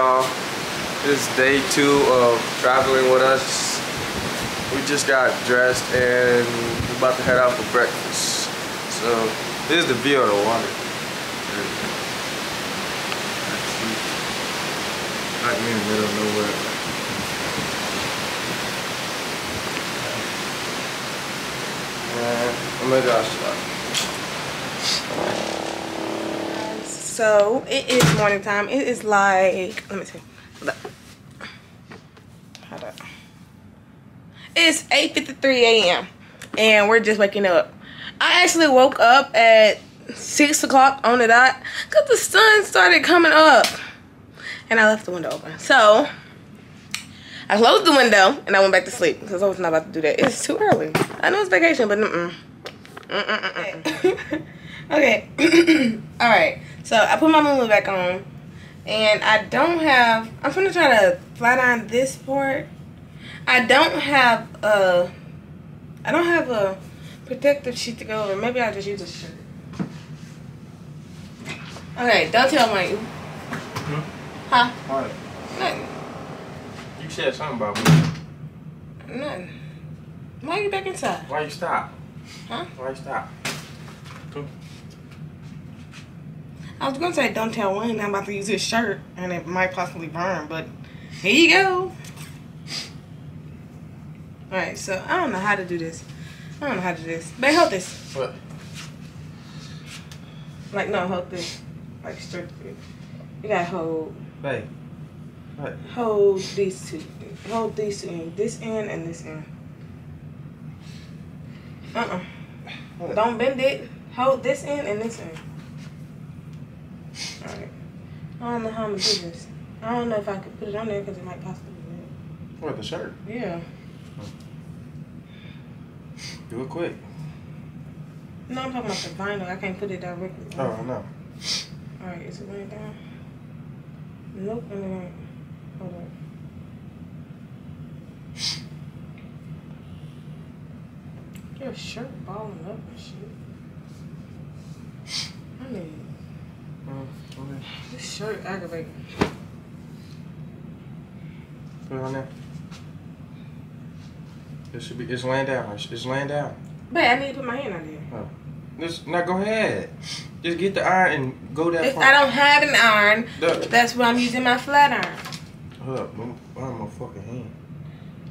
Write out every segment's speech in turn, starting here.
y'all? Is day two of traveling with us. We just got dressed and we're about to head out for breakfast. So this is the view of the water. Right in the middle of nowhere. And I'm gonna Josh So it is morning time. It is like let me see. Hold up. It's 8:53 a.m. and we're just waking up. I actually woke up at six o'clock on the dot because the sun started coming up, and I left the window open. So I closed the window and I went back to sleep because I was not about to do that. It's too early. I know it's vacation, but mm mm. okay. All right. So I put my movie back on, and I don't have. I'm gonna try to flat iron this part. I don't have a. I don't have a protective sheet to go over. Maybe I'll just use a shirt. Okay, don't tell me. Hmm? Huh? What? Nothing. You said something about me. Nothing. Why are you back inside? Why you stop? Huh? Why you stop? I was gonna say don't tell Wayne I'm about to use his shirt and it might possibly burn, but here you go. Alright, so I don't know how to do this. I don't know how to do this. But hold this. What? Like no, hold this. Like straight through. You gotta hold Hey. What? hold these two. Hold these two in. This end and this end. Uh-uh. Don't bend it. Hold this end and this end. I don't know how I'm gonna do this. I don't know if I could put it on there because it might possibly be What, the shirt? Yeah. Do it quick. No, I'm talking about the vinyl. I can't put it directly. Oh, no. Alright, is it laying down? Nope, and it ain't. Hold on. Your shirt balling up and shit. I need Mm, okay. this shirt aggravating. Put it on there. It should be, it's laying down. It's, it's laying down. But I need to put my hand on there. Oh. Just, now go ahead. Just get the iron and go that If far. I don't have an iron, Look. that's why I'm using my flat iron. Hold up. I'm my fucking hand.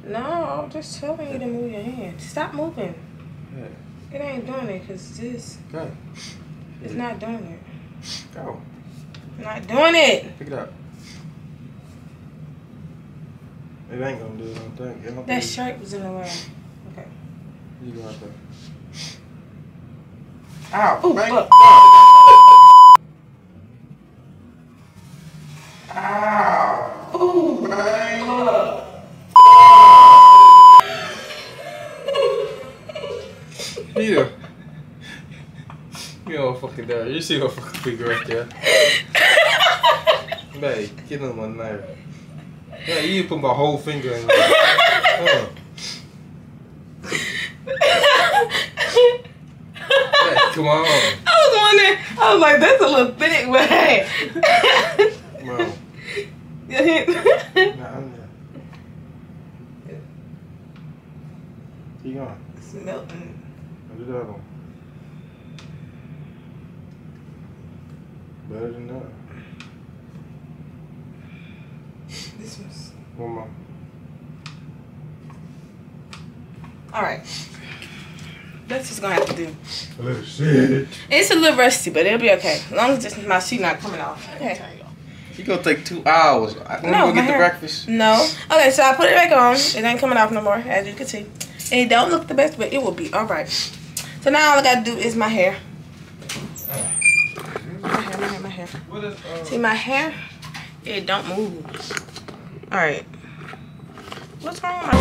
No, I'm just telling you to move your hand. Stop moving. Yeah. It ain't doing it because this Go. is not doing it. Go. Not doing it. Pick it up. It ain't gonna do it, I don't think. I don't That shirt was in the way. Okay. You go out there. Ow! Ooh, bang. look. Ow! Ooh, Bang. look. Here. You don't fucking there. You see what fucking figure right there. Babe, get on my nerve. Yeah, you put my whole finger in. Huh. Hey, come on. I was wondering. I was like, that's a little thick, but hey. Come on. Your hand- Nah, I'm there. Keep going. it's melting. I Do the other one. Better than that. This one's. One more. All right. That's just gonna have to do. A little shit. It's a little rusty, but it'll be okay. As long as this, my sheet not coming off. Okay. You gonna take two hours. I want to No, go my get the breakfast. No. Okay, so I put it back on. It ain't coming off no more, as you can see. It don't look the best, but it will be all right. So now all I gotta do is my hair. My hair, my hair, my hair. What is, uh, See my hair? It don't move. All right. What's wrong with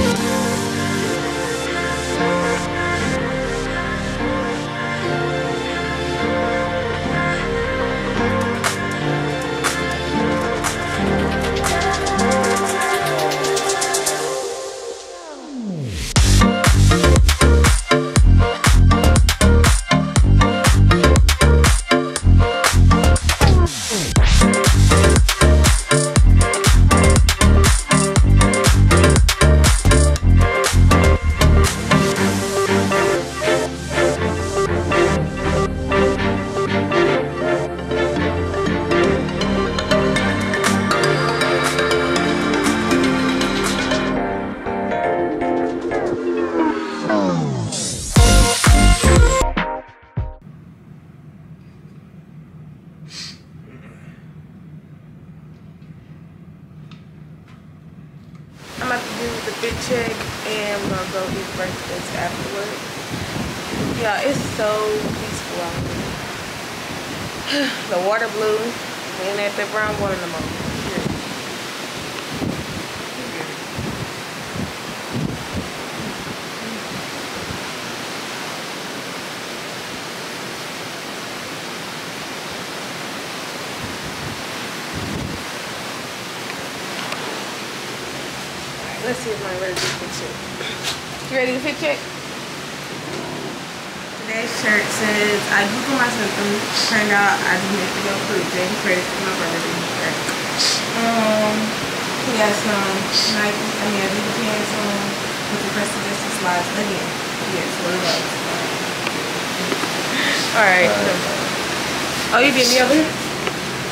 my Water no more. Let's see if I'm ready to fit check. You ready to fit check? Today's shirt says, I Google my symptoms. Turned out I just need to go through James credit for my brother to be Um, he got some Nike, I mean, Adidas pants on with the rest of this slides again. Yes, one of those. Alright. Oh, you did me over here?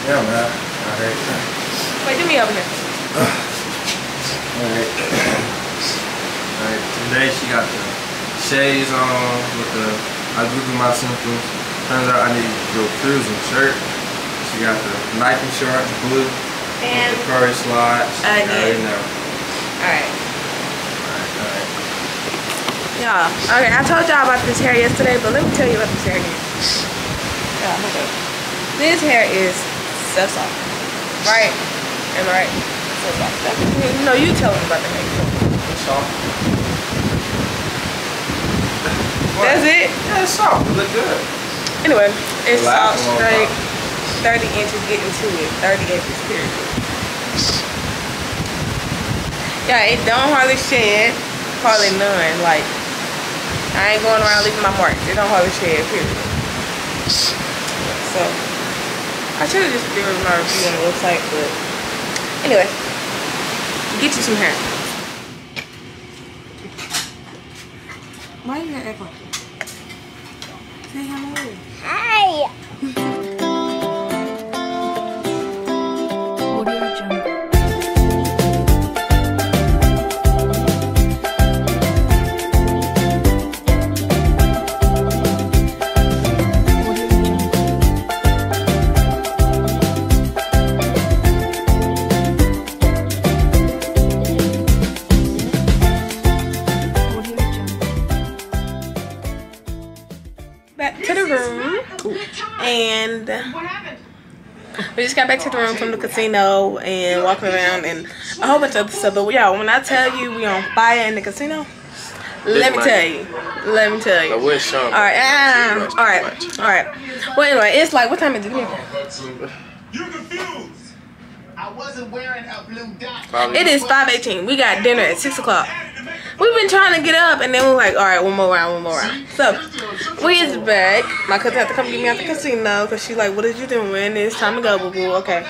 Yeah, man. I heard that. Wait, do me over here. Alright. Alright, today she got the shades on with the I Google my symptoms. Turns out I need to go cruising shirt. She got the Nike shorts, blue. And the Curry slides. I did. know. alright. Alright, alright. Yeah. Okay, I told y'all about this hair yesterday, but let me tell you about this hair again. Yeah, hold up. This hair is so soft. Right? Am I right? So soft. No, you tell them about the hair. It's soft. That's it? Yeah, it's soft. It look good. Anyway, it's Relax soft straight. 30 inches getting to it. 30 inches period. Yeah, it don't hardly shed. Hardly none. Like, I ain't going around leaving my marks. It don't hardly shed, period. So, I should have just did my review on the website, but anyway, get you some hair. Why you gonna act like that? Say hello. Hi. and we just got back to the room from the casino and walking around and a whole bunch of other stuff but yeah when i tell you we on fire in the casino let me tell you let me tell you. I you wish some. all right all right all right well anyway it's like what time is it You're confused. I wasn't wearing a blue dot. It is 5.18 we got dinner at 6 o'clock we've been trying to get up and then we're like all right one more round one more round. So we is back. My cousin had to come get me out the casino because she's like what is you doing? It's time to go boo boo. Okay.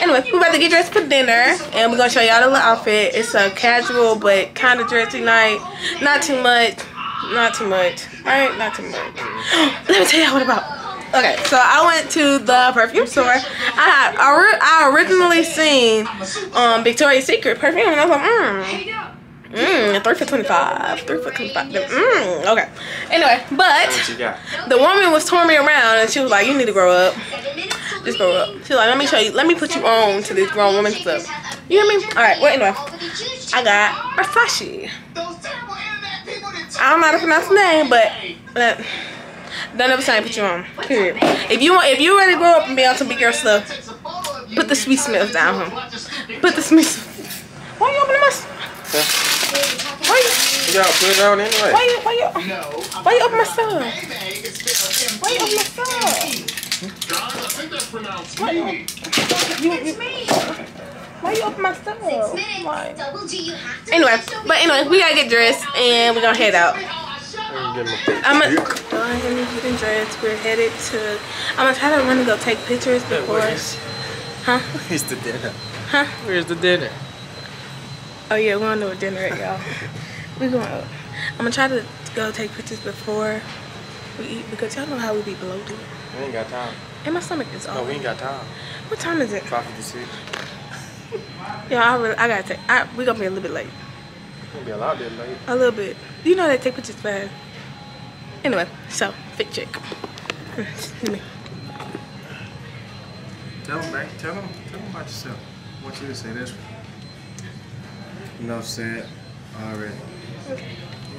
Anyway we're about to get dressed for dinner and we're gonna show y'all the little outfit. It's a casual but kind of dressy night. Not too much. Not too much. All right? not too much. Let me tell y'all what about. Okay, so I went to the perfume store. I had I, I originally seen um Victoria's Secret perfume, and I was like, mmm, mmm, three for twenty five, three for twenty five. Mmm, okay. Anyway, but What you got? the woman was touring me around, and she was like, "You need to grow up. Just grow up." She's like, "Let me show you. Let me put you on to this grown woman stuff." You hear me? All right. Well, anyway, I got Versace. Those terrible internet people that I don't know how to pronounce the name, but uh, don't ever say put you on. Period. If you want, if you ready to grow up and be on some big girl stuff, put the sweet smells down, huh? Put the sweet. Why you opening my? S- Why you? You gotta put it on anyway. Why you? Why you? No. Why you open my stuff? Maybe it's still Why you open my stuff? Guys, I think that's pronounced Why you? me. You, you, why you open my stuff? Why? Double G, you have to Anyway, but anyway, we gotta get dressed oh, and we're gonna head out. I'm gonna go ahead and get dressed. We're headed to. I'm gonna try to run and go take pictures before. Huh? Where's the dinner? Huh? Where's the dinner? Oh yeah, we're gonna do a dinner at y'all. We going. I'm gonna try to go take pictures before we eat because y'all know how we be bloated. We ain't got time. And my stomach is No, we ain't got time. What time is it? 556. Yeah, I really, I gotta take. I, we gonna be a little bit late. Gonna be a lot bit late. A little bit. You know they take pictures fast. Anyway, so fit check. Me- Tell them. Tell them. Tell them about yourself. I want you to say this. Enough said. Already.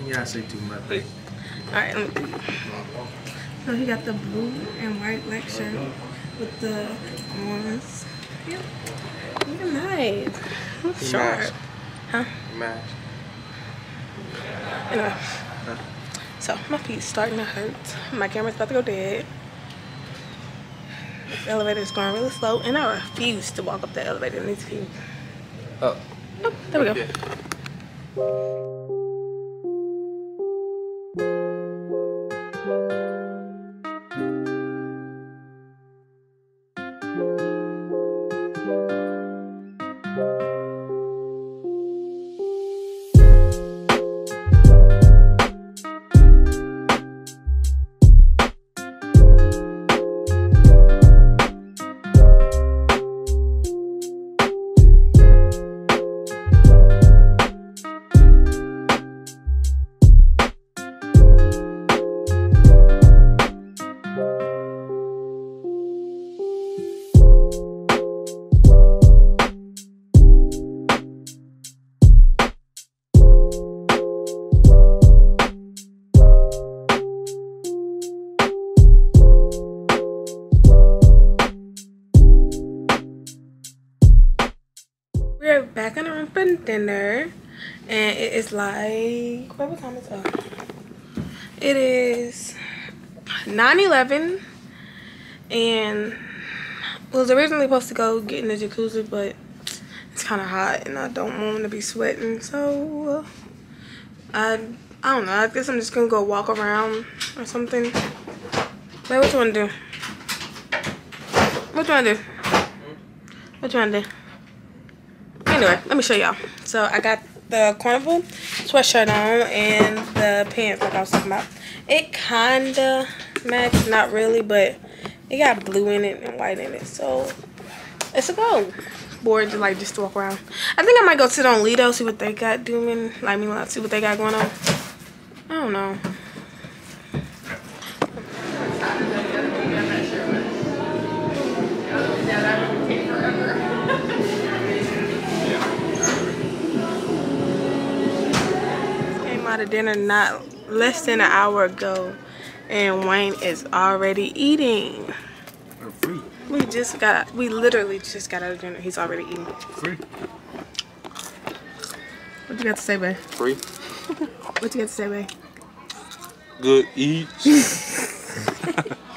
You gotta say too much. All right, let me. So he got the blue and white black shirt with the ones. Yep. Look nice. Look He sharp. matched. Huh? Match. Anyway. So my feet's starting to hurt. My camera's about to go dead. This elevator is going really slow, and I refuse to walk up the elevator in these feet. Oh. There we go. Back in the room for dinner, and it is like what time is it? It is 9:11, and was originally supposed to go get in the jacuzzi, but it's kind of hot, and I don't want to be sweating, so I I don't know. I guess I'm just gonna go walk around or something. Wait, what you wanna do? What you wanna do? What you wanna do? Anyway, let me show y'all. So I got the carnival sweatshirt on and the pants like I was talking about. It kinda matched, not really, but it got blue in it and white in it. So it's a go. Bored to like just to walk around. I think I might go sit on Lido, see what they got doing. Like me see what they got going on. I don't know. Out of dinner not less than an hour ago, and Wayne is already eating. Free. We just got, we literally just got out of dinner. He's already eating. Free. What you got to say, babe? Free. What you got to say, babe? Good eats.